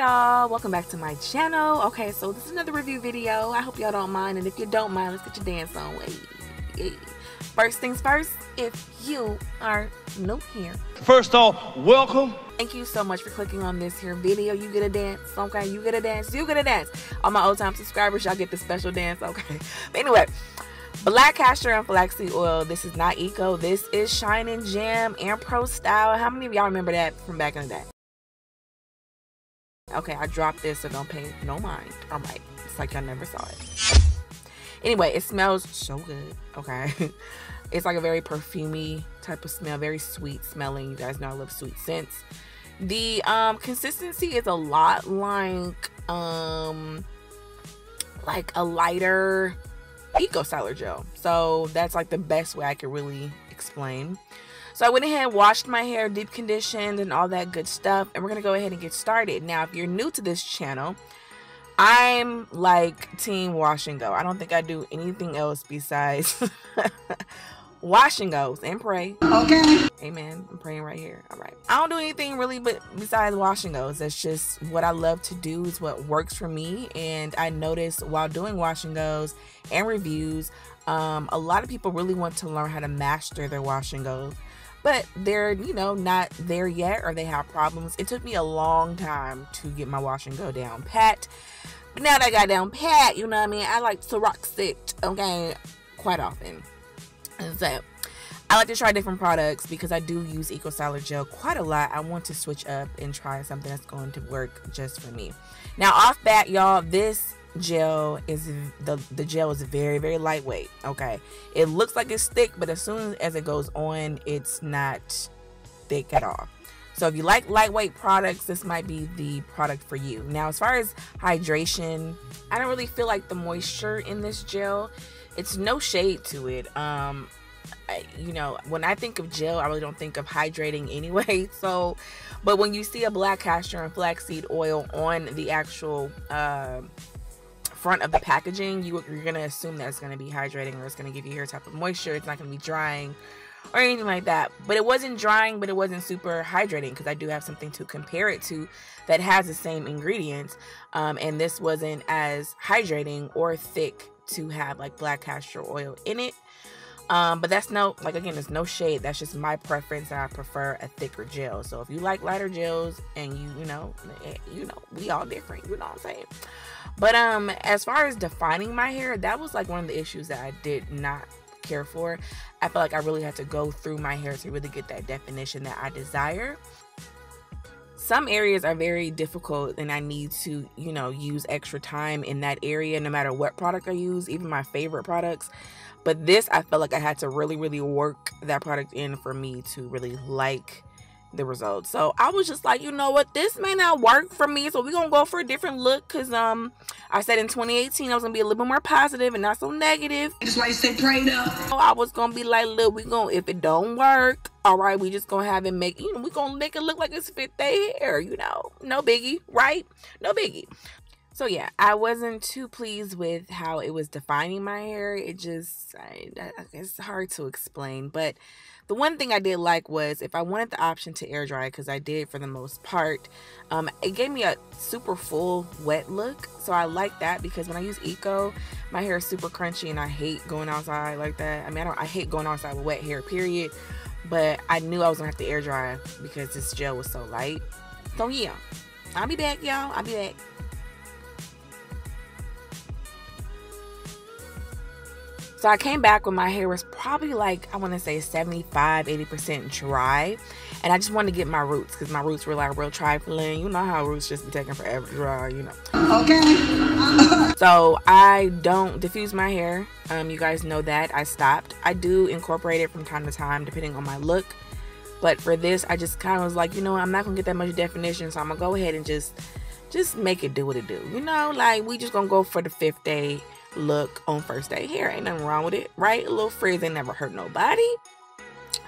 y'all. Welcome back to my channel. Okay so this is another review video. I hope y'all don't mind and if you don't mind let's get your dance on hey, first things first if you are new here. First off welcome. Thank you so much for clicking on this here video. You get a dance okay? You get a dance you get a dance. All my old time subscribers y'all get the special dance okay? But anyway black castor and flaxseed oil. This is not eco. This is Shine 'n Jam and pro style. How many of y'all remember that from back in the day Okay, I dropped this, so don't pay no mind. All right, it's like I never saw it. Anyway, it smells so good. Okay, it's like a very perfumy type of smell, very sweet smelling. You guys know I love sweet scents. The um consistency is a lot like um like a lighter eco styler gel. So that's like the best way I could really explain. So I went ahead and washed my hair, deep conditioned, and all that good stuff. And we're going to go ahead and get started. Now, if you're new to this channel, I'm like team wash and go. I don't think I do anything else besides wash and go and pray. Okay. Amen. I'm praying right here. All right. I don't do anything really but besides wash and goes. That's just what I love to do is what works for me. And I noticed while doing wash and goes and reviews, um, a lot of people really want to learn how to master their wash and goes but they're you know not there yet or they have problems it took me a long time to get my wash and go down pat but now that i got down pat you know what i mean i like to rock it okay quite often and so I like to try different products because I do use Eco Styler Gel quite a lot. I want to switch up and try something that's going to work just for me. Now, off bat, y'all, this gel is the the gel is very very lightweight okay? It looks like it's thick but as soon as it goes on it's not thick at all. So if you like lightweight products this might be the product for you. Now as far as hydration i don't really feel like the moisture in this gel it's no shade to it. Um I, you know when i think of gel i really don't think of hydrating anyway so but when you see a black castor and flaxseed oil on the actual uh, front of the packaging, you, you're going to assume that it's going to be hydrating or it's going to give you hair type of moisture. It's not going to be drying or anything like that. But it wasn't drying, but it wasn't super hydrating because I do have something to compare it to that has the same ingredients. Um, and this wasn't as hydrating or thick to have like black castor oil in it. Um, but that's no, like again, there's no shade. That's just my preference. I prefer a thicker gel. So if you like lighter gels and you, you know, eh, you know, we all different. You know what I'm saying? But um, as far as defining my hair, that was like one of the issues that I did not care for. I felt like I really had to go through my hair to really get that definition that I desire. Some areas are very difficult and I need to, you know, use extra time in that area no matter what product I use, even my favorite products. But this, I felt like I had to really, really work that product in for me to really like the results. So I was just like, you know what, this may not work for me. So we're gonna go for a different look because um I said in 2018 I was gonna be a little bit more positive and not so negative. That's why you say prayed up. So I was gonna be like, look, we gonna if it don't work, all right, we just gonna have it make you know, we gonna make it look like it's fit their hair, you know. No biggie, right? No biggie. So yeah, I wasn't too pleased with how it was defining my hair. It just I, it's hard to explain, but the one thing I did like was if I wanted the option to air dry, because I did for the most part, um, it gave me a super full wet look. So I like that because when I use Eco, my hair is super crunchy and I hate going outside like that. I mean, I, don't, I hate going outside with wet hair, period. But I knew I was gonna have to air dry because this gel was so light. So yeah, I'll be back, y'all. I'll be back. So I came back when my hair was probably like, I want to say 75, 80% dry. And I just wanted to get my roots because my roots were like real trifling. You know how roots just be taking forever to dry, you know. Okay. so I don't diffuse my hair. Um, you guys know that. I stopped. I do incorporate it from time to time depending on my look. But for this, I just kind of was like, you know, I'm not going to get that much definition. So I'm going to go ahead and just, just make it do what it do. You know, like we just going to go for the fifth day look on first day hair. Ain't nothing wrong with it, right? A little frizz ain't never hurt nobody.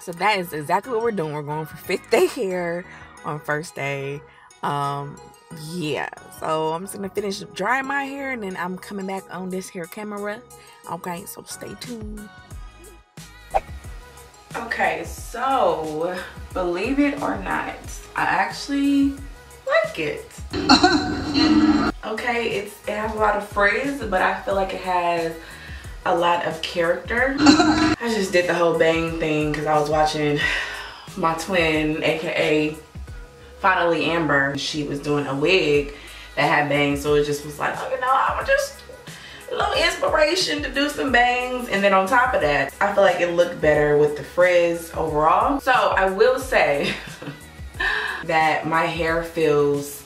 So that is exactly what we're doing. We're going for fifth day hair on first day. Um, yeah. So I'm just gonna finish drying my hair and then I'm coming back on this hair camera. Okay, so stay tuned. Okay, so believe it or not, I actually like like it. okay, it's it has a lot of frizz, but I feel like it has a lot of character. I just did the whole bang thing because I was watching my twin, aka Finally Amber. She was doing a wig that had bangs, so it just was like, oh, you know, I would just a little inspiration to do some bangs and then on top of that I feel like it looked better with the frizz overall so I will say that my hair feels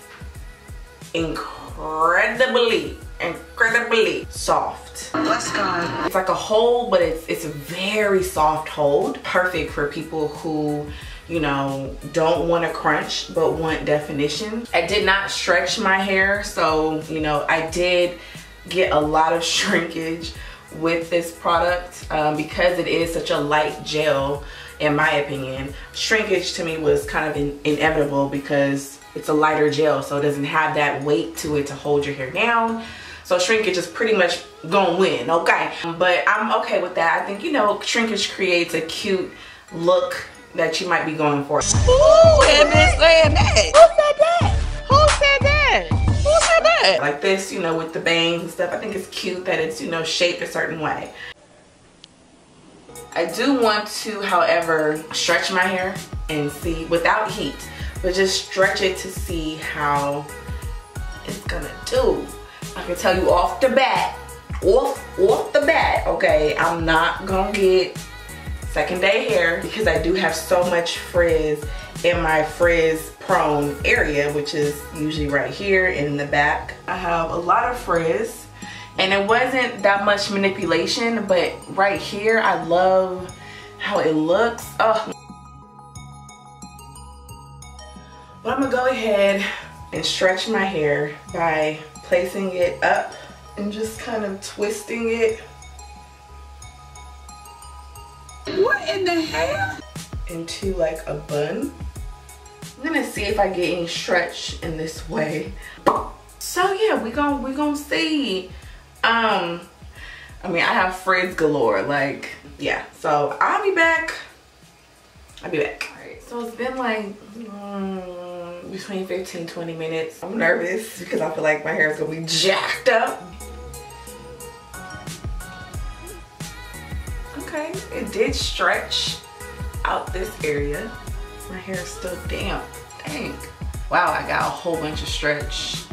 incredibly incredibly soft. Bless God. it's like a hold but it's it's a very soft hold. Perfect for people who you know don't want to crunch but want definition. I did not stretch my hair so you know I did get a lot of shrinkage with this product um, because it is such a light gel in my opinion. Shrinkage to me was kind of in inevitable because it's a lighter gel so it doesn't have that weight to it to hold your hair down so shrinkage is pretty much gonna win okay but i'm okay with that i think you know shrinkage creates a cute look that you might be going for Who saying that? Who said that? Who said that? Who said that? like this you know with the bangs and stuff i think it's cute that it's you know shaped a certain way i do want to however stretch my hair and see without heat but just stretch it to see how it's gonna do. I can tell you off the bat off off the bat okay i'm not gonna get second day hair because i do have so much frizz in my frizz prone area which is usually right here in the back. I have a lot of frizz. And it wasn't that much manipulation but right here i love how it looks. Oh but i'm gonna go ahead and stretch my hair by placing it up and just kind of twisting it What in the hell? into like a bun. I'm gonna see if I get any stretch in this way. So yeah, we gon' we gonna see. Um, I mean, I have frizz galore. Like, yeah. So I'll be back. I'll be back. Alright, so it's been like mm, between 15 20 minutes. I'm nervous because I feel like my hair is gonna be jacked up. Okay, it did stretch out this area. My hair is still damp. Dang. Wow, I got a whole bunch of stretch.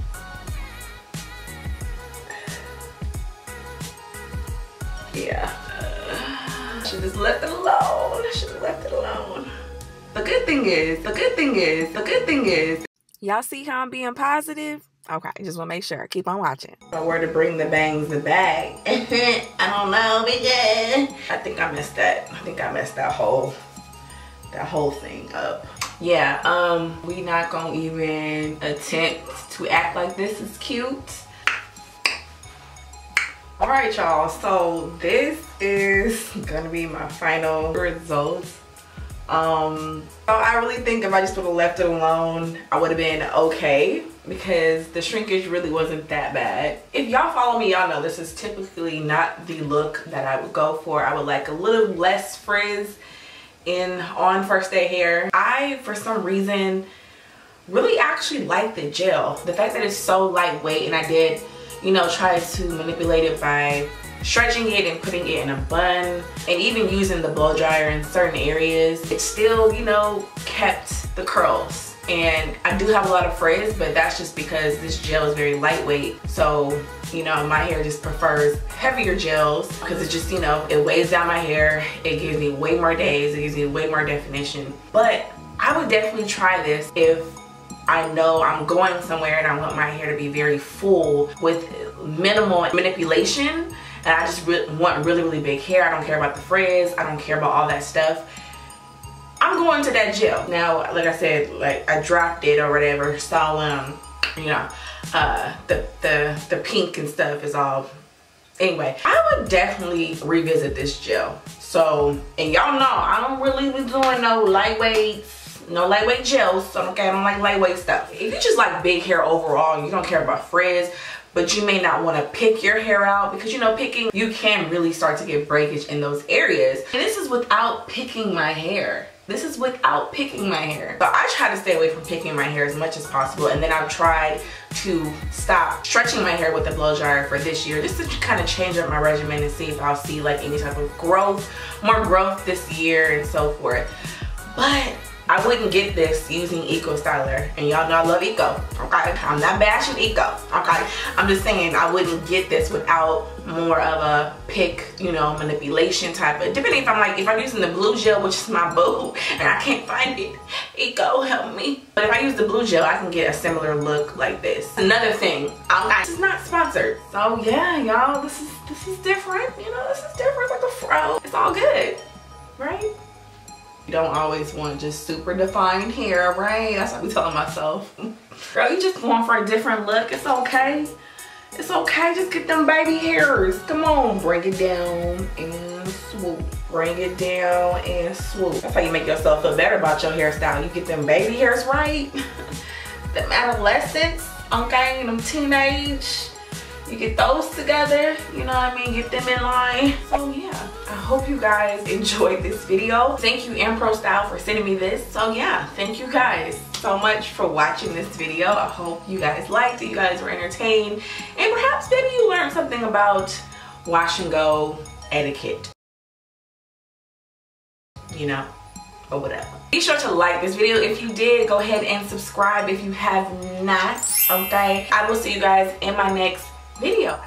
Yeah. Uh, should just left it alone. Should have left it alone. The good thing is, the good thing is, the good thing is. Y'all see how I'm being positive? Okay, just want to make sure. Keep on watching. If I were to bring the bangs back, I don't know, because I think I messed that. I think I messed that whole, that whole thing up. Yeah, um, we not gonna even attempt to act like this is cute. All right, y'all, so this is gonna be my final results. Um, I really think if I just would have left it alone, I would have been okay because the shrinkage really wasn't that bad. If y'all follow me, y'all know this is typically not the look that I would go for. I would like a little less frizz in on first day hair. I, for some reason, really actually like the gel. The fact that it's so lightweight and I did, you know, try to manipulate it by stretching it and putting it in a bun and even using the blow dryer in certain areas, it still, you know, kept the curls. And I do have a lot of frizz, but that's just because this gel is very lightweight. So, you know, my hair just prefers heavier gels because it just, you know, it weighs down my hair. It gives me way more days. It gives me way more definition. But I would definitely try this if I know I'm going somewhere and I want my hair to be very full with minimal manipulation and I just re want really, really big hair. I don't care about the frizz. I don't care about all that stuff. I'm going to that gel. Now, like I said, like I dropped it or whatever. So, um, you know, uh, the, the, the pink and stuff is all, anyway. I would definitely revisit this gel. So, and y'all know, I don't really be doing no lightweight no lightweight gels, so okay, I don't like lightweight stuff. If you just like big hair overall, you don't care about frizz, but you may not want to pick your hair out because you know picking you can really start to get breakage in those areas and this is without picking my hair this is without picking my hair. So I try to stay away from picking my hair as much as possible and then I've tried to stop stretching my hair with the blow dryer for this year just to kind of change up my regimen and see if I'll see like any type of growth, more growth this year and so forth. But I wouldn't get this using Eco Styler. And y'all know I love Eco, okay? I'm not bashing Eco, okay? I'm just saying I wouldn't get this without more of a pick, you know, manipulation type of, depending if I'm like, if I'm using the blue gel, which is my boo, and I can't find it, Eco, help me. But if I use the blue gel, I can get a similar look like this. Another thing, this is not sponsored. So yeah, y'all, this is, this is different, you know, this is different, it's like a fro. It's all good, right? You don't always want just super defined hair, right? That's what I'm telling myself. Girl, you just going for a different look. It's okay. It's okay. Just get them baby hairs. Come on. Bring it down and swoop. Bring it down and swoop. That's how you make yourself feel better about your hairstyle. You get them baby hairs right. them adolescents, okay? Them teenage you get those together you know what i mean get them in line so yeah i hope you guys enjoyed this video thank you Ampro Style for sending me this so yeah thank you guys so much for watching this video i hope you guys liked it you guys were entertained and perhaps maybe you learned something about wash and go etiquette you know or whatever. Be sure to like this video if you did. Go ahead and subscribe if you have not, okay? I will see you guys in my next video.